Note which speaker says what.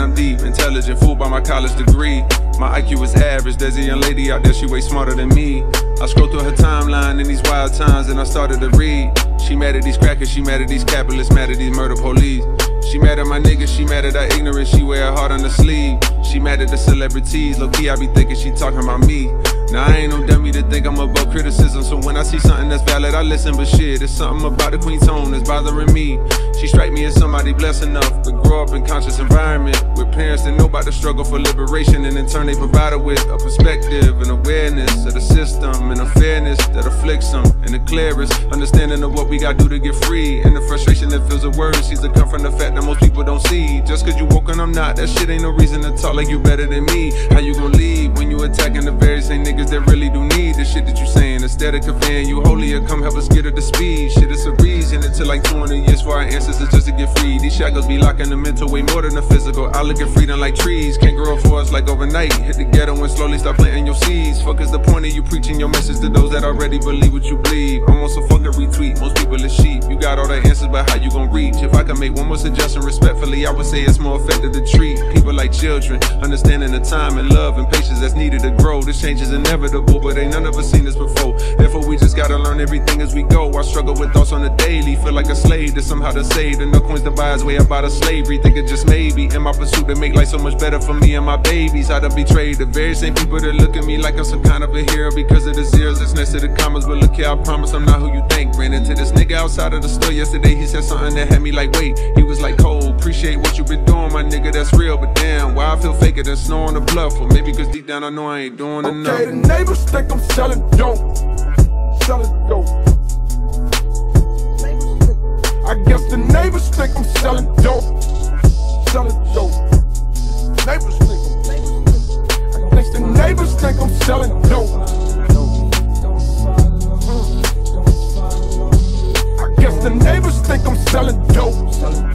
Speaker 1: and I'm deep. Intelligent fool by my college degree. My IQ is average. There's a young lady out there, she way smarter than me. I scroll through her timeline in these wild times and I started to read. She mad at these crackers, she mad at these capitalists, mad at these murder police. She mad at my niggas, she mad at our ignorance, she wear her heart on the sleeve. She mad at the celebrities, low key I be thinking she talking about me. Now I ain't no dummy to think I'm above criticism, so when I see something that's valid, I listen. But shit, it's something about the queen tone that's bothering me. She strike me as somebody blessed enough to grow up in conscious environment with parents that know about the struggle for liberation, and in turn they provide her with a perspective and awareness of the system and a fairness that afflicts them, and the clearest understanding of what we gotta do to get free, and the frustration that fills the words. She's to come from the fact that most people don't see. Just cause you woke and I'm not, that shit ain't no reason to talk like you better than me. How you gonna leave when you attacking the very same niggas that really do need the shit that you saying? Instead of conveying you holier, come help us get her to speed. Shit, it's a until like 200 years for our ancestors just to get free. These shackles be locking the mental way more than the physical. I look at freedom like trees, can't grow for us like overnight. Hit the ghetto and slowly start planting your seeds. Fuck is the point of you preaching your message to those that already believe what you believe? Almost some fucking retweet. Most people is sheep. You got all the answers, but how you gon' reach? If I can make one more suggestion respectfully, I would say it's more effective to treat people like children. Understanding the time and love and patience that's needed to grow. This change is inevitable, but ain't none of us seen this before. Everything as we go. I struggle with thoughts on the daily. Feel like a slave to somehow to save. And no coins to buy his way up out of slavery. Thinking just maybe in my pursuit to make life so much better for me and my babies. I done betrayed the very same people that look at me like I'm some kind of a hero because of the zeros that's next to the commas. But look here, I promise I'm not who you think. Ran into this nigga outside of the store yesterday. He said something that had me like, wait. He was like, Cole. appreciate what you been doing, my nigga. That's real. But damn, why I feel faker than snow on the bluff? Or maybe cause deep down I know I ain't doing enough.
Speaker 2: Okay, the neighbors think I'm selling dope. Selling dope. Selling dope. Selling dope. Neighbors think I'm. Hmm. I guess the neighbors think I'm selling dope. I guess the neighbors think I'm selling dope.